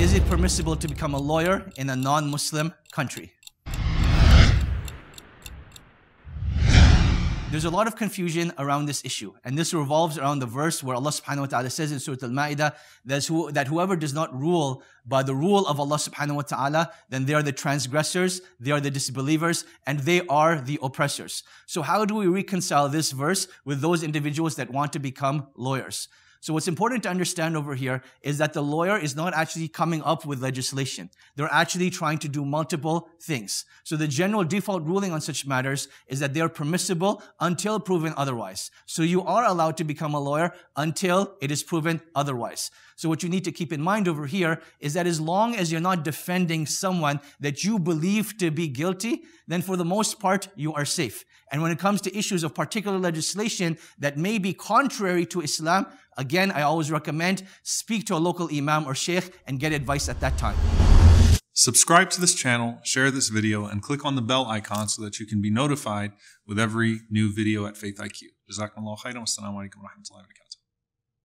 is it permissible to become a lawyer in a non-Muslim country? There's a lot of confusion around this issue, and this revolves around the verse where Allah subhanahu wa ta'ala says in Surah Al-Ma'idah who, that whoever does not rule by the rule of Allah subhanahu wa ta'ala, then they are the transgressors, they are the disbelievers, and they are the oppressors. So how do we reconcile this verse with those individuals that want to become lawyers? So what's important to understand over here is that the lawyer is not actually coming up with legislation. They're actually trying to do multiple things. So the general default ruling on such matters is that they are permissible until proven otherwise. So you are allowed to become a lawyer until it is proven otherwise. So what you need to keep in mind over here is that as long as you're not defending someone that you believe to be guilty, then for the most part, you are safe. And when it comes to issues of particular legislation that may be contrary to Islam, Again, I always recommend speak to a local imam or sheikh and get advice at that time. Subscribe to this channel, share this video, and click on the bell icon so that you can be notified with every new video at Faith IQ. Khairan. Wassalamu alaikum.